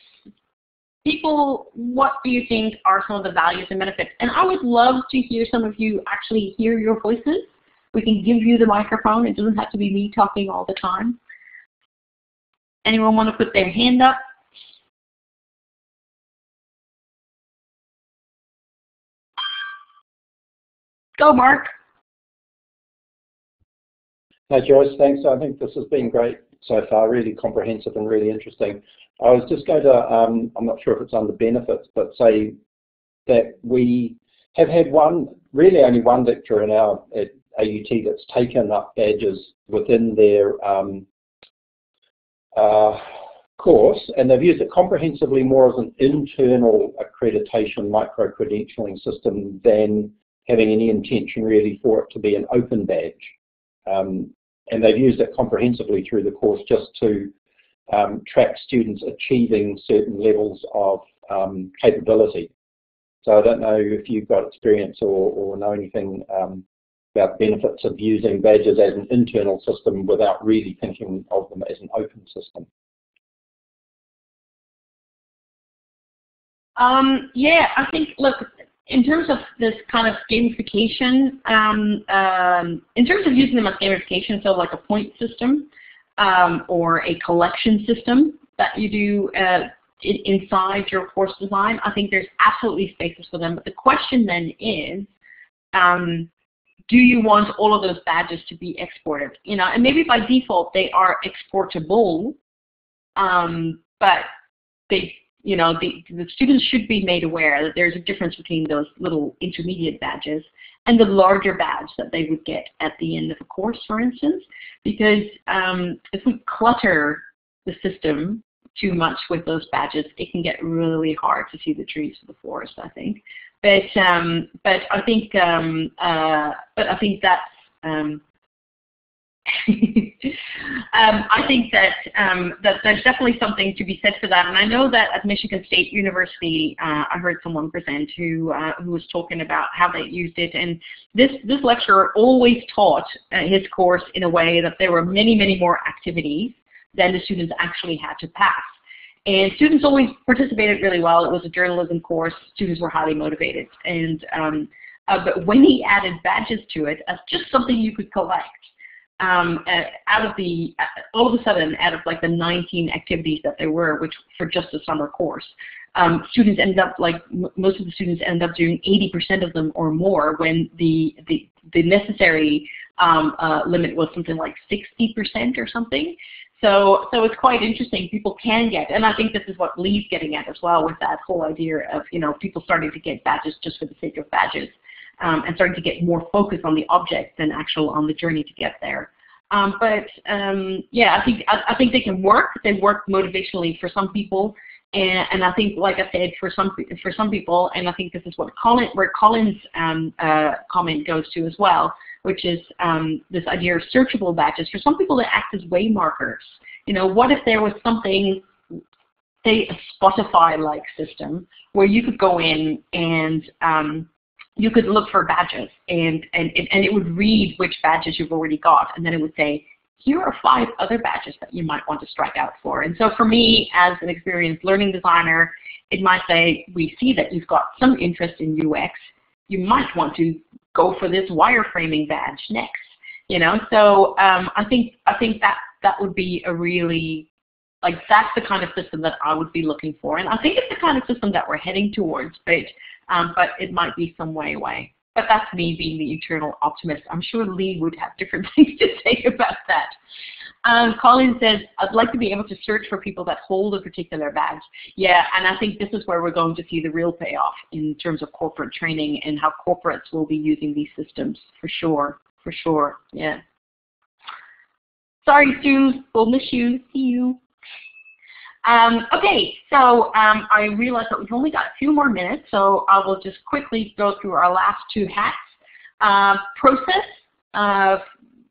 People, what do you think are some of the values and benefits? And I would love to hear some of you actually hear your voices. We can give you the microphone. It doesn't have to be me talking all the time. Anyone want to put their hand up? Go, Mark. Hi, Joyce. Thanks. I think this has been great so far, really comprehensive and really interesting. I was just going to, um, I'm not sure if it's under benefits, but say that we have had one, really only one lecturer in our at AUT that's taken up badges within their um, uh, course, and they've used it comprehensively more as an internal accreditation micro-credentialing system than having any intention really for it to be an open badge. Um, and they've used it comprehensively through the course just to um, track students achieving certain levels of um, capability. So I don't know if you've got experience or, or know anything um, about benefits of using badges as an internal system without really thinking of them as an open system. Um, yeah, I think, look, in terms of this kind of gamification, um, um, in terms of using them as gamification, so like a point system um, or a collection system that you do uh, inside your course design, I think there's absolutely spaces for them. But the question then is, um, do you want all of those badges to be exported? You know, and maybe by default they are exportable, um, but they you know, the, the students should be made aware that there's a difference between those little intermediate badges and the larger badge that they would get at the end of a course, for instance, because um, if we clutter the system too much with those badges, it can get really hard to see the trees for the forest, I think. But um, but I think um, uh, but I think that's um, um, I think that um, that there's definitely something to be said for that, and I know that at Michigan State University, uh, I heard someone present who uh, who was talking about how they used it, and this this lecturer always taught uh, his course in a way that there were many many more activities than the students actually had to pass. And students always participated really well. It was a journalism course. Students were highly motivated. And um, uh, but when he added badges to it as just something you could collect, um, out of the, uh, all of a sudden, out of like the 19 activities that there were, which for just a summer course, um, students ended up like most of the students ended up doing 80% of them or more when the the, the necessary um, uh, limit was something like 60% or something. So so it's quite interesting. People can get, and I think this is what Lee's getting at as well with that whole idea of you know people starting to get badges just for the sake of badges um, and starting to get more focus on the object than actual on the journey to get there. Um, but um, yeah, I think I, I, think they can work. They work motivationally for some people, and, and, I think, like I said, for some for some people, and I think this is what Colin, where Colin's um, uh, comment goes to as well, which is um, this idea of searchable badges. For some people, they act as way markers. You know, what if there was something say a Spotify-like system where you could go in and um, you could look for badges and, and, and it would read which badges you've already got and then it would say, here are five other badges that you might want to strike out for. And so for me, as an experienced learning designer, it might say, we see that you've got some interest in UX. You might want to go for this wireframing badge next. You know, so um, I think I think that that would be a really Like that's the kind of system that I would be looking for. And I think it's the kind of system that we're heading towards, but, um, but it might be some way away. But that's me being the eternal optimist. I'm sure Lee would have different things to say about that. Um, Colin says, I'd like to be able to search for people that hold a particular badge. Yeah, and I think this is where we're going to see the real payoff in terms of corporate training and how corporates will be using these systems for sure, for sure, yeah. Sorry, Stu, we'll miss you, see you. Um, okay, so um, I realize that we've only got a few more minutes, so I will just quickly go through our last two hacks. Uh, process of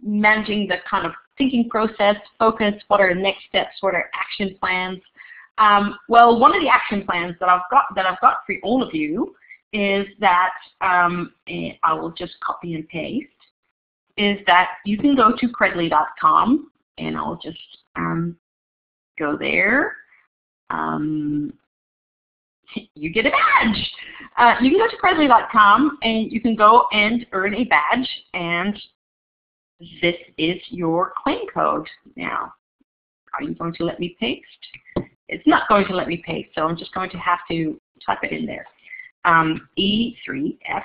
managing the kind of thinking process, focus, what are the next steps, what are action plans. Um, well, one of the action plans that I've got that I've got for all of you is that um, eh, I will just copy and paste. Is that you can go to credly.com and I'll just um, go there. Um, you get a badge. Uh, you can go to credly.com and you can go and earn a badge and this is your claim code. Now, are you going to let me paste? It's not going to let me paste, so I'm just going to have to type it in there. Um, E3F.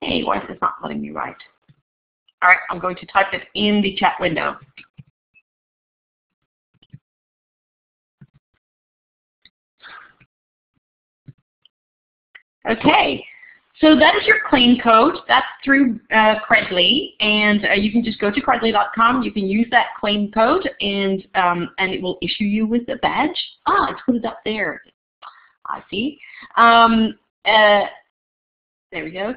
Hey, why is this not letting me write? All right, I'm going to type it in the chat window. Okay, so that is your claim code. That's through uh, Credly, and uh, you can just go to credly.com. You can use that claim code, and um, and it will issue you with a badge. Ah, it's put it up there. I see. Um, uh, there we go.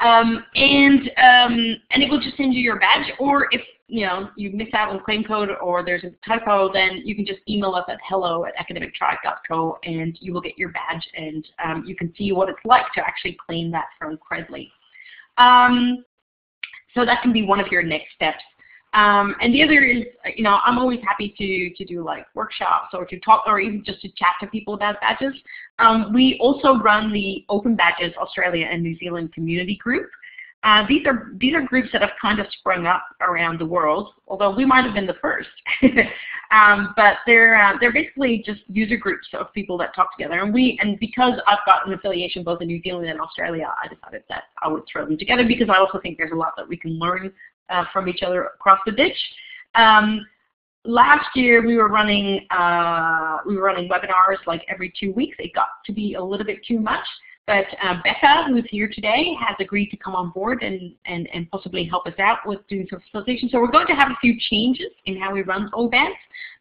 Um, and um, and it will just send you your badge, or if you know you miss out on claim code or there's a typo, then you can just email us at hello at academictribe.co and you will get your badge and um, you can see what it's like to actually claim that from Credly. Um, so that can be one of your next steps. Um, and the other is, you know, I'm always happy to, to do like workshops or to talk or even just to chat to people about badges. Um, we also run the Open Badges Australia and New Zealand community group. Uh, these are these are groups that have kind of sprung up around the world, although we might have been the first. um, but they're uh, they're basically just user groups of people that talk together, and we and because I've got an affiliation both in New Zealand and Australia, I decided that I would throw them together because I also think there's a lot that we can learn uh, from each other across the ditch. Um, last year we were running uh, we were running webinars like every two weeks. It got to be a little bit too much. But uh, Becca, who's here today, has agreed to come on board and, and, and possibly help us out with doing some facilitation. So we're going to have a few changes in how we run OBANZ,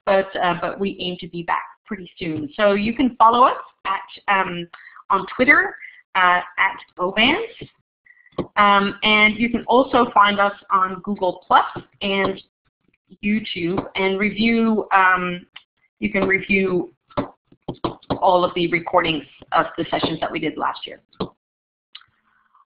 but, uh, but we aim to be back pretty soon. So you can follow us at, um, on Twitter uh, at OBANZ. Um, and you can also find us on Google Plus and YouTube and review, um, you can review all of the recordings of the sessions that we did last year.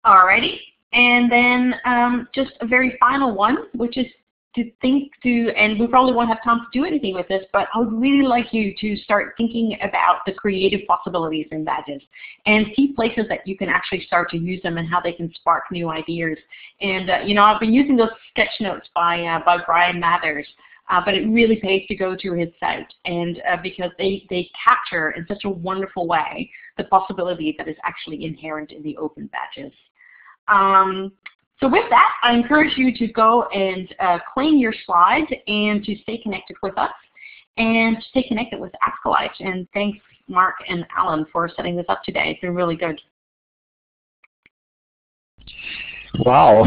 Alrighty, and then um, just a very final one, which is to think to, and we probably won't have time to do anything with this, but I would really like you to start thinking about the creative possibilities in badges and see places that you can actually start to use them and how they can spark new ideas. And, uh, you know, I've been using those sketch notes by, uh, by Bryan Mathers uh, but it really pays to go to his site and uh, because they, they capture in such a wonderful way the possibility that is actually inherent in the open badges. Um, so with that, I encourage you to go and uh, claim your slides and to stay connected with us and to stay connected with ascilite. And thanks Mark and Alan for setting this up today. It's been really good. Wow.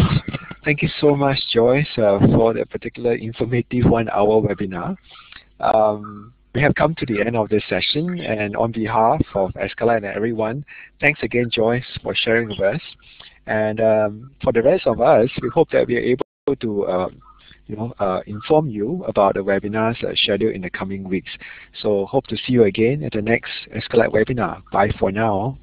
Thank you so much, Joyce, uh, for the particular informative one-hour webinar. Um, we have come to the end of this session, and on behalf of ascilite and everyone, thanks again, Joyce, for sharing with us. And um, for the rest of us, we hope that we are able to uh, you know, uh, inform you about the webinars uh, scheduled in the coming weeks. So hope to see you again at the next ascilite webinar. Bye for now.